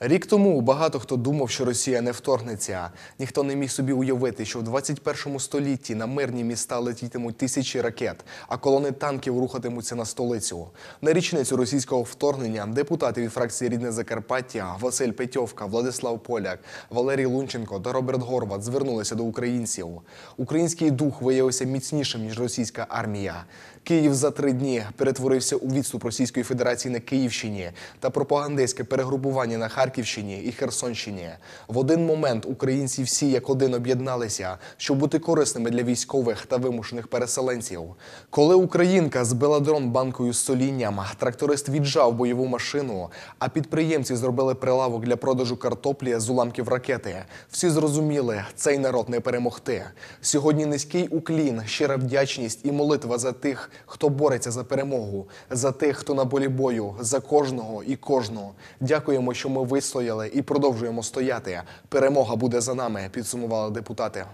Рік тому багато хто думав, що Росія не вторгнеться. Ніхто не міг собі уявити, що в 21 столітті на мирні міста летітимуть тисячі ракет, а колони танків рухатимуться на столицю. На річницю російського вторгнення депутати від фракції Рідне Закарпаття Василь Петьовка, Владислав Поляк, Валерій Лунченко та Роберт Горват звернулися до українців. Український дух виявився міцнішим ніж російська армія. Київ за три дні перетворився у відступ Російської Федерації на Київщині та пропагандистське перегрупування на Харківщині і Херсонщині. В один момент українці всі як один об'єдналися, щоб бути корисними для військових та вимушених переселенців. Коли українка збила дрон банкою з солінням, тракторист віджав бойову машину, а підприємці зробили прилавок для продажу картоплі з уламків ракети. Всі зрозуміли, цей народ не перемогти. Сьогодні низький уклін, щира вдячність і молитва за тих, хто бореться за перемогу, за тих, хто на полі бою, за кожного і кожну. Дякуємо, що ми вистояли і продовжуємо стояти. Перемога буде за нами, підсумували депутати.